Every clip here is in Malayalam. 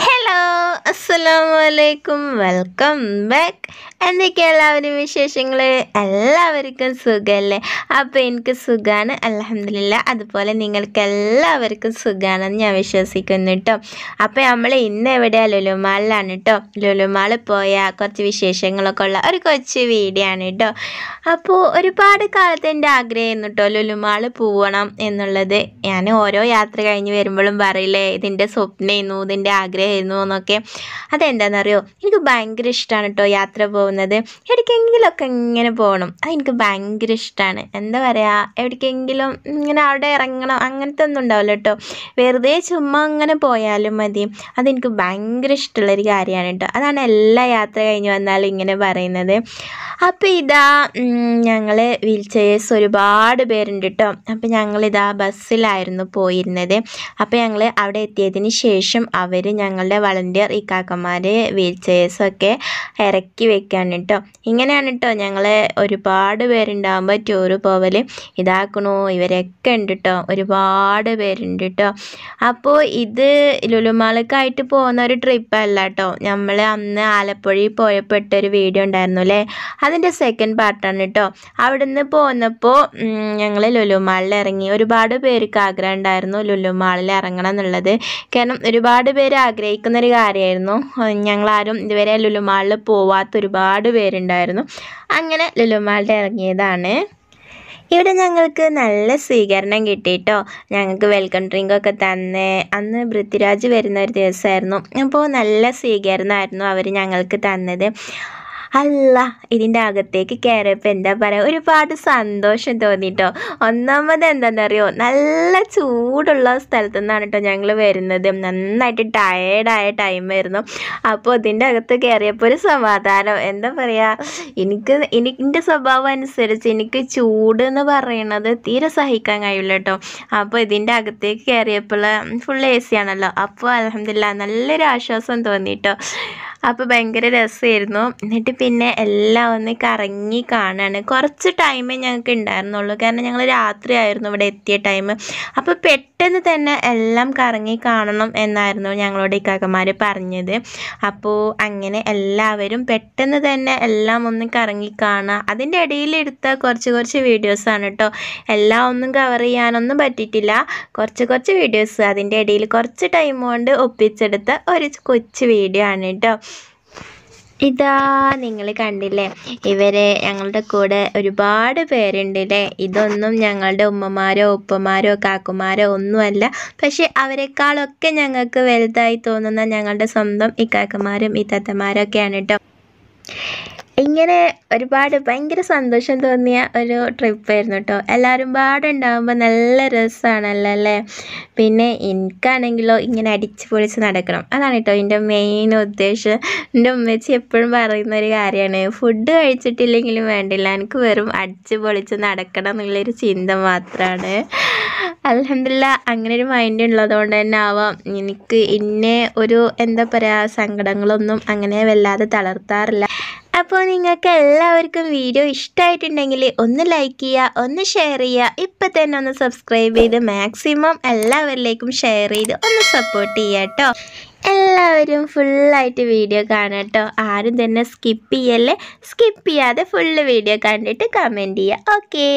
ഹലോ അസ്സലാമലൈക്കും വെൽക്കം ബാക്ക് എന്തൊക്കെ എല്ലാവരും വിശേഷങ്ങൾ എല്ലാവർക്കും സുഖമല്ലേ അപ്പോൾ എനിക്ക് സുഖമാണ് അലഹമില്ല അതുപോലെ നിങ്ങൾക്ക് എല്ലാവർക്കും സുഖമാണെന്ന് ഞാൻ വിശ്വസിക്കുന്നു കേട്ടോ അപ്പോൾ നമ്മൾ ഇന്ന് എവിടെയാണ് ലുലുമാളിലാണ് കേട്ടോ ലുലുമാൾ പോയ കുറച്ച് വിശേഷങ്ങളൊക്കെ ഉള്ള ഒരു കൊച്ചു വീഡിയോ ആണ് കേട്ടോ അപ്പോൾ ഒരുപാട് കാലത്ത് എന്റെ ആഗ്രഹമായിരുന്നു കേട്ടോ ലുലുമാൾ പോവണം എന്നുള്ളത്. ഞാൻ ഓരോ യാത്ര കഴിഞ്ഞ് വരുമ്പോഴും പറയില്ലേ ഇതിന്റെ സ്വപ്നമായിരുന്നു ഇതിന്റെ ആഗ്രഹമായിരുന്നു എന്നൊക്കെ. അതെന്താണെന്നറിയോ? എനിക്ക് ഭയങ്കര ഇഷ്ടമാണ് കേട്ടോ യാത്ര പോകുന്നത്. എവിടേക്കെങ്കിലുമൊക്കെ ഇങ്ങനെ പോകണം അതെനിക്ക് ഭയങ്കര ഇഷ്ടമാണ് എന്താ പറയുക എവിടേക്കെങ്കിലും ഇങ്ങനെ അവിടെ ഇറങ്ങണം അങ്ങനത്തെ ഒന്നും ഉണ്ടാവില്ല കേട്ടോ. വെറുതെ ചുമ്മാ അങ്ങനെ പോയാലും മതി. അതെനിക്ക് ഭയങ്കര ഇഷ്ടമുള്ളൊരു കാര്യമാണ് കേട്ടോ. അതാണ് എല്ലാ യാത്ര കഴിഞ്ഞ് വന്നാലും ഇങ്ങനെ പറയുന്നത്. അപ്പോൾ ഇതാ ഞങ്ങൾ വീൽ ചെയേഴ്സ് ഒരുപാട് പേരുണ്ട് കേട്ടോ. അപ്പോൾ ഞങ്ങളിതാ ബസ്സിലായിരുന്നു പോയിരുന്നത്. അപ്പോൾ ഞങ്ങൾ അവിടെ എത്തിയതിന് ശേഷം അവർ ഞങ്ങളുടെ വളണ്ടിയർ ഇക്കാക്കന്മാർ വീൽ ചെയേഴ്സൊക്കെ ഇറക്കി വെക്കാണ് കേട്ടോ. ഇങ്ങനെയാണ് കേട്ടോ ഞങ്ങൾ ഒരുപാട് പേരുണ്ടാകുമ്പോൾ ടൂറ് പോവൽ ഇതാക്കണു ഇവരൊക്കെ ഉണ്ട് കേട്ടോ. ഒരുപാട് പേരുണ്ട് കേട്ടോ. അപ്പോൾ ഇത് ലുലുമാളക്കായിട്ട് പോകുന്ന ഒരു ട്രിപ്പല്ല കേട്ടോ. നമ്മൾ അന്ന് ആലപ്പുഴയിൽ പോയപ്പെട്ട ഒരു വീഡിയോ ഉണ്ടായിരുന്നു അല്ലേ? അതിന്റെ സെക്കൻഡ് പാർട്ടാണ് കേട്ടോ. അവിടുന്ന് പോന്നപ്പോൾ ഞങ്ങൾ ലുലുമാളിൽ ഇറങ്ങി. ഒരുപാട് പേർക്ക് ആഗ്രഹം ഉണ്ടായിരുന്നു ലുലുമാളിൽ ഇറങ്ങണം എന്നുള്ളത്. കാരണം ഒരുപാട് പേര് ആഗ്രഹിക്കുന്ന ഒരു കാര്യമായിരുന്നു. ഞങ്ങളാരും ഇതുവരെ ലുലുമാളിൽ പോവാത്ത ഒരുപാട് പേരുണ്ടായിരുന്നു. അങ്ങനെ ലുലുമാളിൽ ഇറങ്ങിയതാണ്. ഇവിടെ ഞങ്ങൾക്ക് നല്ല സ്വീകരണം കിട്ടിയിട്ടോ ഞങ്ങൾക്ക് വെൽക്കം ഡ്രിങ്കൊക്കെ തന്നെ. അന്ന് പൃഥ്വിരാജ് വരുന്ന ഒരു ദിവസമായിരുന്നു. അപ്പോൾ നല്ല സ്വീകരണമായിരുന്നു അവർ ഞങ്ങൾക്ക് തന്നത്. അല്ല ഇതിന്റെ അകത്തേക്ക് കയറിയപ്പോൾ എന്താ പറയുക ഒരുപാട് സന്തോഷം തോന്നിട്ടോ. ഒന്നാമത് എന്താണെന്നറിയോ നല്ല ചൂടുള്ള സ്ഥലത്തു നിന്നാണ് കേട്ടോ ഞങ്ങൾ വരുന്നത്. നന്നായിട്ട് ടയേർഡായ ടൈമായിരുന്നു അപ്പോൾ ഇതിന്റെ അകത്ത് കയറിയപ്പോൾ ഒരു സമാധാനം. എന്താ പറയുക എനിക്ക് എനിക്കിന്റെ സ്വഭാവം അനുസരിച്ച് എനിക്ക് ചൂട് എന്ന് പറയുന്നത് തീരെ സഹിക്കാൻ കഴിയില്ല കേട്ടോ അപ്പോൾ ഇതിന്റെ അകത്തേക്ക് കയറിയപ്പോൾ ഫുൾ എ സി ആണല്ലോ. അപ്പോൾ അലഹമില്ല നല്ലൊരു ആശ്വാസം തോന്നിട്ടോ. അപ്പോൾ ഭയങ്കര രസമായിരുന്നു എന്നിട്ട് പിന്നെ എല്ലാം ഒന്ന് കറങ്ങി കാണാണ്. കുറച്ച് ടൈമേ ഞങ്ങൾക്ക് ഉണ്ടായിരുന്നുള്ളൂ കാരണം ഞങ്ങൾ രാത്രിയായിരുന്നു ഇവിടെ എത്തിയ ടൈം അപ്പോൾ പെട്ടെന്ന് തന്നെ എല്ലാം കറങ്ങി കാണണം എന്നായിരുന്നു ഞങ്ങളോട് ഇക്കാക്കന്മാർ പറഞ്ഞത്. അപ്പോൾ അങ്ങനെ എല്ലാവരും പെട്ടെന്ന് തന്നെ എല്ലാം ഒന്ന് കറങ്ങി കാണുക അതിന്റെ ഇടയിൽ എടുത്ത കുറച്ച് കുറച്ച് വീഡിയോസാണ് കേട്ടോ എല്ലാം ഒന്നും കവർ ചെയ്യാനൊന്നും പറ്റിയിട്ടില്ല. കുറച്ച് കുറച്ച് വീഡിയോസ് അതിന്റെ ഇടയിൽ കുറച്ച് ടൈം കൊണ്ട് ഒപ്പിച്ചെടുത്ത ഒരു കൊച്ചു വീഡിയോ ആണ് കേട്ടോ ഇതാ നിങ്ങൾ കണ്ടില്ലേ? ഇവരെ ഞങ്ങളുടെ കൂടെ ഒരുപാട് പേരുണ്ട് ഇതൊന്നും ഞങ്ങളുടെ ഉമ്മമാരോ ഉപ്പമാരോ കാക്കുമാരോ ഒന്നുമല്ല. പക്ഷെ അവരെക്കാളൊക്കെ ഞങ്ങൾക്ക് വലുതായി തോന്നുന്ന ഞങ്ങളുടെ സ്വന്തം ഈ കാക്കമാരും ഈ ഇത്തത്തമാരൊക്കെയാണ് കേട്ടോ. ഇങ്ങനെ ഒരുപാട് ഭയങ്കര സന്തോഷം തോന്നിയ ഒരു ട്രിപ്പായിരുന്നു കേട്ടോ എല്ലാവരും പാടുണ്ടാകുമ്പോൾ നല്ല രസമാണല്ലോ അല്ലേ? പിന്നെ എനിക്കാണെങ്കിലോ ഇങ്ങനെ അടിച്ച് പൊളിച്ച് നടക്കണം. അതാണ് കേട്ടോ എന്റെ മെയിൻ ഉദ്ദേശം. എന്റെ ഉമ്മച്ചി എപ്പോഴും പറയുന്ന ഒരു കാര്യമാണ്. ഫുഡ് കഴിച്ചിട്ടില്ലെങ്കിലും വേണ്ടില്ല. എനിക്ക് വെറും അടിച്ച് പൊളിച്ച് നടക്കണം എന്നുള്ളൊരു ചിന്ത മാത്രമാണ് അലഹമില്ല അങ്ങനെ ഒരു മൈൻഡ് ഉള്ളതുകൊണ്ട് തന്നെ ആവാം. എനിക്ക് ഇന്നെ ഒരു എന്താ പറയുക സങ്കടങ്ങളൊന്നും അങ്ങനെ വല്ലാതെ തളർത്താറില്ല. അപ്പോൾ നിങ്ങൾക്ക് എല്ലാവർക്കും വീഡിയോ ഇഷ്ടമായിട്ടുണ്ടെങ്കിൽ ഒന്ന് ലൈക്ക് ചെയ്യുക ഒന്ന് ഷെയർ ചെയ്യുക. ഇപ്പം തന്നെ ഒന്ന് സബ്സ്ക്രൈബ് ചെയ്ത് മാക്സിമം എല്ലാവരിലേക്കും ഷെയർ ചെയ്ത് ഒന്ന് സപ്പോർട്ട് ചെയ്യുക കേട്ടോ എല്ലാവരും ഫുള്ളായിട്ട് വീഡിയോ കാണാം കേട്ടോ ആരും തന്നെ സ്കിപ്പ് ചെയ്യല്ലേ? സ്കിപ്പ് ചെയ്യാതെ ഫുള്ള് വീഡിയോ കണ്ടിട്ട് കമന്റ് ചെയ്യുക. ഓക്കേ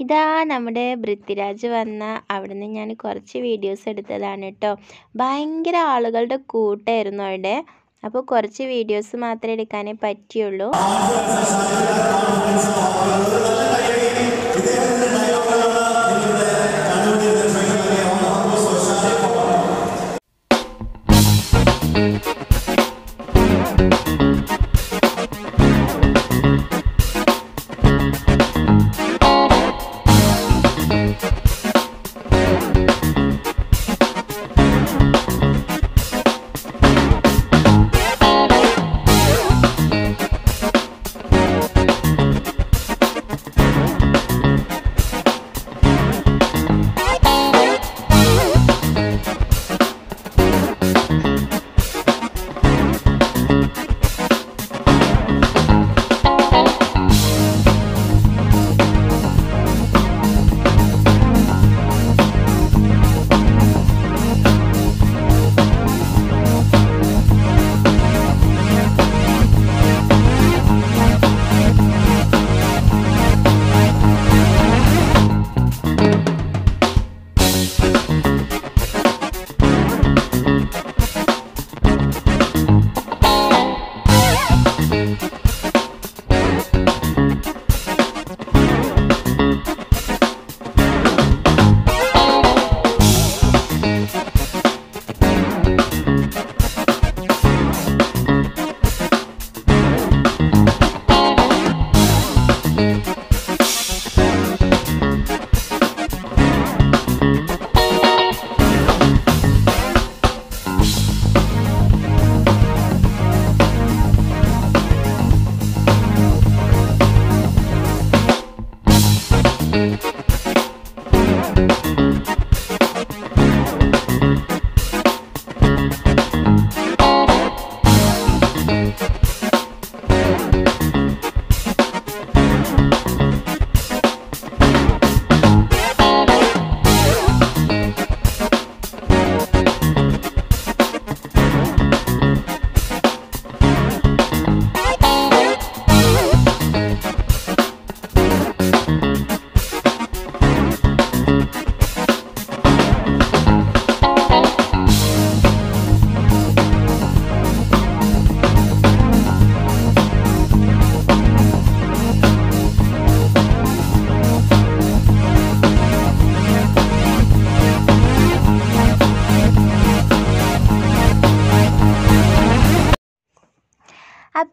ഇതാ നമ്മുടെ പൃഥ്വിരാജ് വന്ന അവിടെ നിന്ന് ഞാൻ കുറച്ച് വീഡിയോസ് എടുത്തതാണ് കേട്ടോ ഭയങ്കര ആളുകളുടെ കൂട്ടമായിരുന്നു അവിടെ. അപ്പോൾ കുറച്ച് വീഡിയോസ് മാത്രമേ എടുക്കാനേ പറ്റിയുള്ളൂ.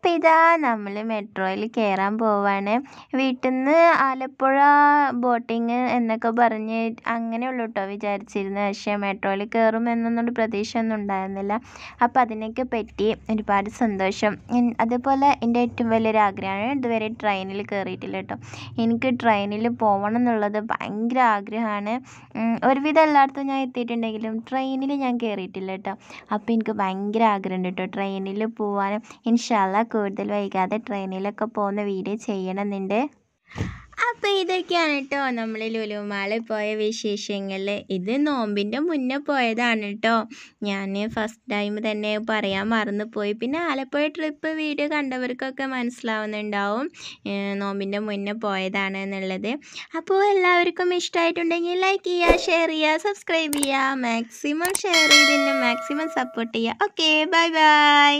അപ്പോൾ ഇതാ നമ്മൾ മെട്രോയിൽ കയറാൻ പോവാണ്. വീട്ടിൽ നിന്ന് ആലപ്പുഴ ബോട്ടിങ് എന്നൊക്കെ പറഞ്ഞ് അങ്ങനെയുള്ളൂ കേട്ടോ വിചാരിച്ചിരുന്നത് പക്ഷേ മെട്രോയിൽ കയറും എന്നൊന്നും പ്രതീക്ഷ ഒന്നും ഉണ്ടായിരുന്നില്ല. അപ്പോൾ അതിനൊക്കെ പറ്റി ഒരുപാട് സന്തോഷം. അതുപോലെ എന്റെ ഏറ്റവും വലിയൊരു ആഗ്രഹമാണ് ഇതുവരെ ട്രെയിനിൽ കയറിയിട്ടില്ല കേട്ടോ എനിക്ക് ട്രെയിനിൽ പോകണം എന്നുള്ളത് ഭയങ്കര ആഗ്രഹമാണ്. ഒരുവിധം എല്ലായിടത്തും ഞാൻ എത്തിയിട്ടുണ്ടെങ്കിലും ട്രെയിനിൽ ഞാൻ കയറിയിട്ടില്ല കേട്ടോ അപ്പോൾ എനിക്ക് ഭയങ്കര ആഗ്രഹമുണ്ട് കേട്ടോ ട്രെയിനിൽ പോകാനും ഇൻഷാല്ല കൂടുതൽ വൈകാതെ ട്രെയിനിലൊക്കെ പോകുന്ന വീഡിയോ ചെയ്യണമെന്നുണ്ട്. അപ്പോൾ ഇതൊക്കെയാണ് കേട്ടോ നമ്മൾ ലുലുമാളിൽ പോയ വിശേഷങ്ങൾ ഇത് നോമ്പിന്റെ മുന്നേ പോയതാണ് കേട്ടോ ഞാൻ ഫസ്റ്റ് ടൈം തന്നെ പറയാൻ മറന്നു പോയി. പിന്നെ ആലപ്പുഴ ട്രിപ്പ് വീഡിയോ കണ്ടവർക്കൊക്കെ മനസ്സിലാവുന്നുണ്ടാവും നോമ്പിന്റെ മുന്നേ പോയതാണ് എന്നുള്ളത്. അപ്പോൾ എല്ലാവർക്കും ഇഷ്ടമായിട്ടുണ്ടെങ്കിൽ ലൈക്ക് ചെയ്യുക ഷെയർ ചെയ്യുക സബ്സ്ക്രൈബ് ചെയ്യുക മാക്സിമം ഷെയർ ചെയ്തിട്ട് മാക്സിമം സപ്പോർട്ട് ചെയ്യുക. Okay bye bye